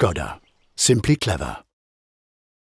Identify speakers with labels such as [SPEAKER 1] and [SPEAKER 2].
[SPEAKER 1] Skoda. Simply clever.